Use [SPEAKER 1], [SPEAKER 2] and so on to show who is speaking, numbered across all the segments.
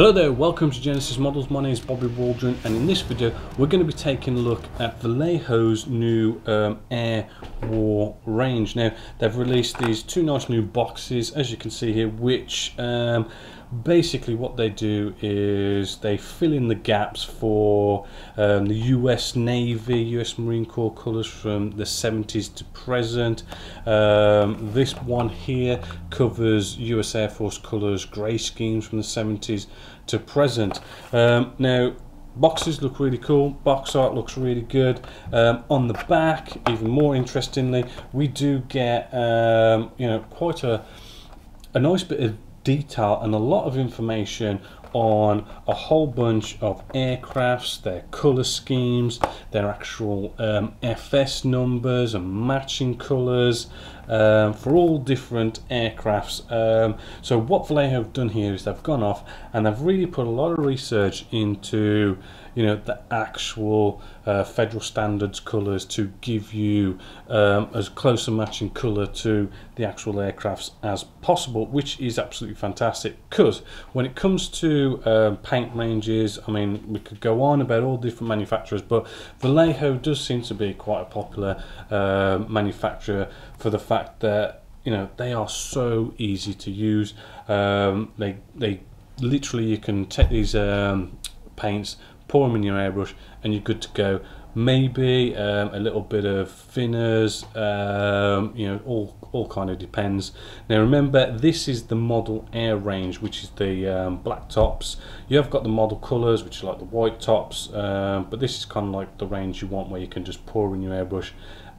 [SPEAKER 1] Hello there, welcome to Genessis Models. My name is Bobby Waldron and in this video we're going to be taking a look at Vallejo's new um, Air War range. Now they've released these two nice new boxes as you can see here which um, basically what they do is they fill in the gaps for um, the US Navy, US Marine Corps colours from the 70s to present. Um, this one here covers US Air Force colours, grey schemes from the 70s to present. Um, now boxes look really cool box art looks really good um, on the back even more interestingly we do get um, you know quite a a nice bit of detail and a lot of information on a whole bunch of aircrafts, their colour schemes, their actual um, FS numbers and matching colours um, for all different aircrafts. Um, so what Vallejo have done here is they've gone off and they've really put a lot of research into you know the actual uh, federal standards colours to give you um, as close a matching colour to the actual aircrafts as possible which is absolutely fantastic. Because when it comes to um, paint ranges I mean we could go on about all different manufacturers but Vallejo does seem to be quite a popular uh, manufacturer for the fact that you know they are so easy to use. Um, they they literally you can take these um, paints pour them in your airbrush and you're good to go. Maybe um, a little bit of thinners um, you know all all kind of depends. Now remember this is the model air range which is the um, black tops. You have got the model colors which are like the white tops um, but this is kind of like the range you want where you can just pour in your airbrush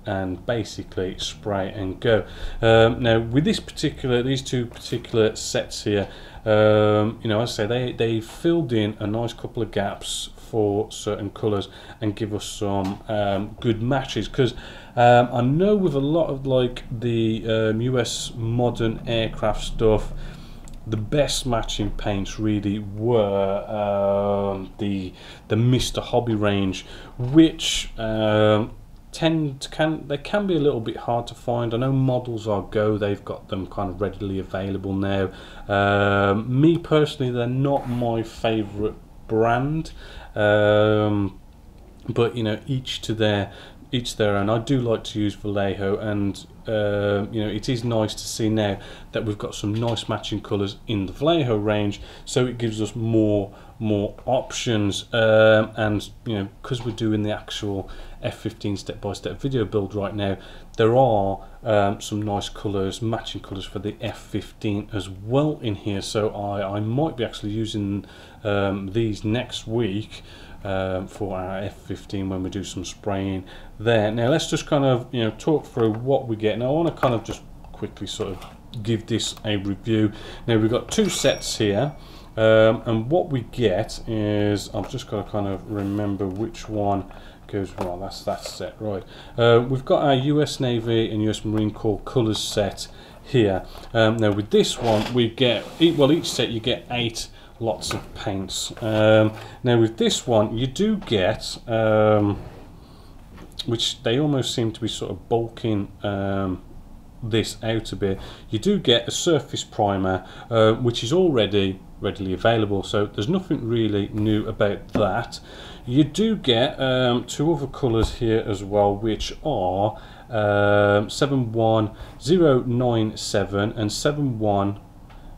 [SPEAKER 1] and basically spray and go. Um, now with this particular these two particular sets here um, you know, I say they they filled in a nice couple of gaps for certain colours and give us some um, good matches because um, I know with a lot of like the um, US modern aircraft stuff the best matching paints really were um, the the Mr. Hobby range which um, tend to can they can be a little bit hard to find. I know models are go they've got them kind of readily available now. Um, me personally, they're not my favourite brand, um, but you know each to their each their own. I do like to use Vallejo, and uh, you know it is nice to see now that we've got some nice matching colours in the Vallejo range, so it gives us more more options. Um, and you know because we're doing the actual F15 step-by-step video build right now, there are um, some nice colours, matching colours for the F15 as well in here. So I I might be actually using um, these next week um, for our F15 when we do some spraying there. Now let's just kind of you know talk through what we get. Now I want to kind of just quickly sort of give this a review. Now we've got two sets here. Um, and what we get is I've just got to kind of remember which one goes well that's that set right. Uh, we've got our US Navy and US Marine Corps colors set here. Um, now with this one we get well each set you get eight lots of paints. Um, now with this one, you do get, um, which they almost seem to be sort of bulking um, this out a bit, you do get a surface primer, uh, which is already readily available, so there's nothing really new about that. You do get um, two other colours here as well, which are um, 71097 and 71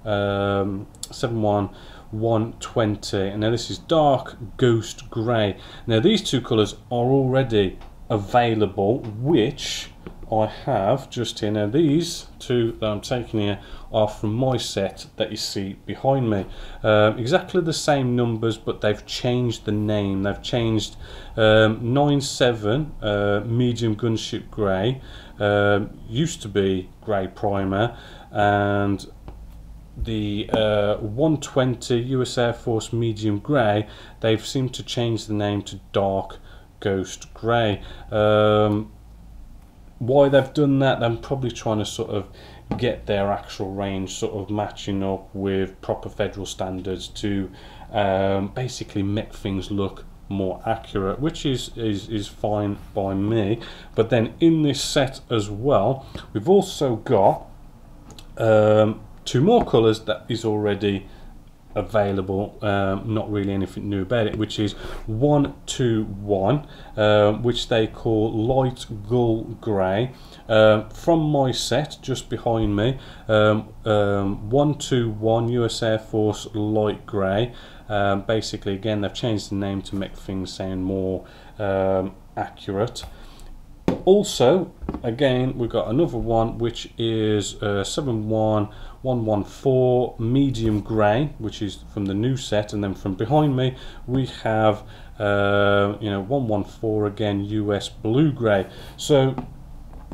[SPEAKER 1] um, 71 120 and now this is dark ghost grey now these two colours are already available which I have just here. Now these two that I'm taking here are from my set that you see behind me. Um, exactly the same numbers but they've changed the name. They've changed um, 97 uh, medium gunship grey um, used to be grey primer and the uh, 120 US Air Force medium grey, they've seemed to change the name to dark ghost grey. Um, why they've done that, they're probably trying to sort of get their actual range sort of matching up with proper federal standards to um, basically make things look more accurate which is, is is fine by me. But then in this set as well we've also got um, two more colours that is already available, um, not really anything new about it, which is 121, uh, which they call Light Gull Grey. Um, from my set, just behind me, um, um, 121 US Air Force Light Grey. Um, basically, again, they've changed the name to make things sound more um, accurate. Also, again, we've got another one which is uh, 71114 medium grey, which is from the new set, and then from behind me we have uh, you know 114 again US blue grey. So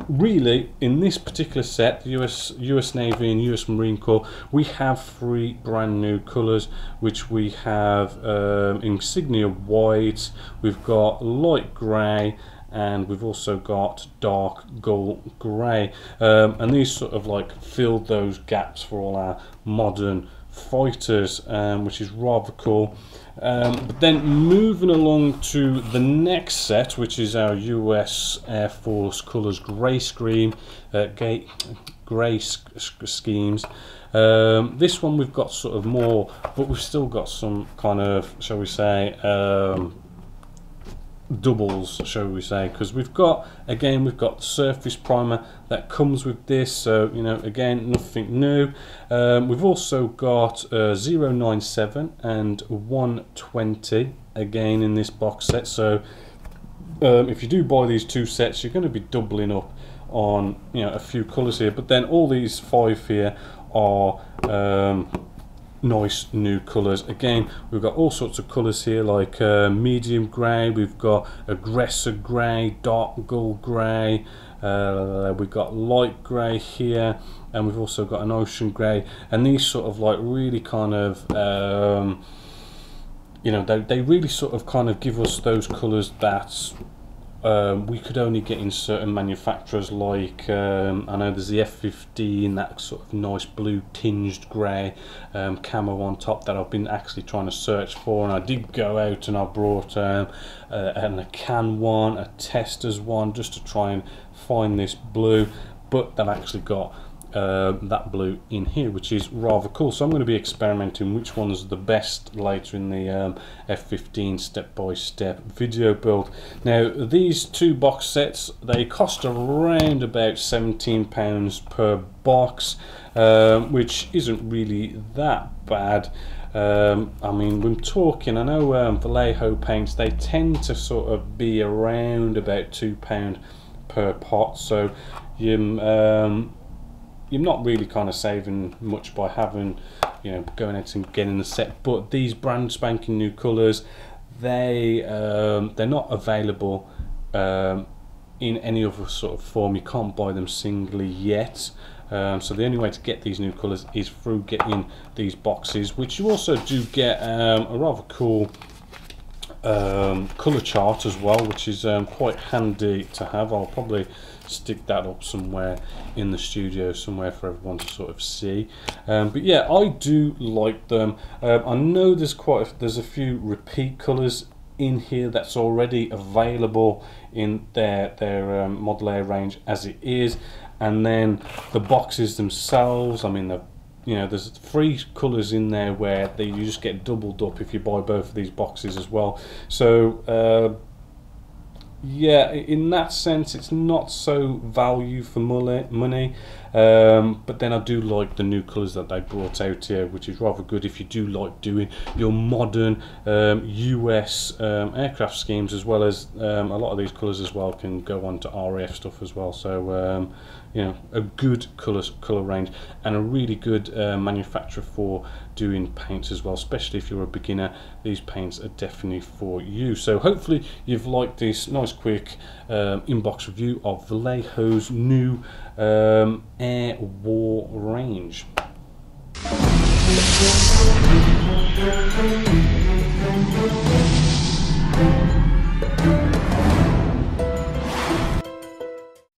[SPEAKER 1] really in this particular set the US US Navy and US Marine Corps we have three brand new colors which we have um, insignia white we've got light gray and we've also got dark gull grey. Um, and these sort of like filled those gaps for all our modern fighters um, which is rather cool. Um, but then moving along to the next set which is our US Air Force colours grey scream uh, grey schemes. Um, this one we've got sort of more but we've still got some kind of shall we say um, doubles shall we say because we've got again we've got surface primer that comes with this so you know again nothing new. Um, we've also got uh, 097 and 120 again in this box set. So um, if you do buy these two sets you're going to be doubling up on you know a few colors here but then all these five here are um, nice new colours. Again we've got all sorts of colours here like uh, medium grey we've got aggressor grey dark gull grey uh, we've got light grey here and we've also got an ocean grey. And these sort of like really kind of um, you know they, they really sort of kind of give us those colours that um, we could only get in certain manufacturers like um, I know there's the F15 that sort of nice blue tinged grey um, camo on top that I've been actually trying to search for and I did go out and I brought um, uh, an one a testers one just to try and find this blue but they've actually got uh, that blue in here which is rather cool. So I'm going to be experimenting which one's the best later in the um, F15 step-by-step video build. Now these two box sets they cost around about 17 pounds per box um, which isn't really that bad. Um, I mean when talking I know um, Vallejo paints they tend to sort of be around about two pound per pot. So you um, you're not really kind of saving much by having you know going out and getting the set but these brand spanking new colors they um, they're not available um, in any other sort of form. You can't buy them singly yet. Um, so the only way to get these new colors is through getting these boxes which you also do get um, a rather cool um, color chart as well which is um, quite handy to have. I'll probably stick that up somewhere in the studio somewhere for everyone to sort of see. Um, but yeah I do like them. Um, I know there's quite a, there's a few repeat colors in here that's already available in their their um, model air range as it is. And then the boxes themselves I mean the you know there's three colors in there where they you just get doubled up if you buy both of these boxes as well so uh, yeah, in that sense, it's not so value for money. Um, but then I do like the new colours that they brought out here, which is rather good if you do like doing your modern um, US um, aircraft schemes, as well as um, a lot of these colours as well can go on to RAF stuff as well. So um, you know a good color color range and a really good uh, manufacturer for doing paints as well especially if you're a beginner these paints are definitely for you so hopefully you've liked this nice quick um, inbox review of Vallejo's new air war range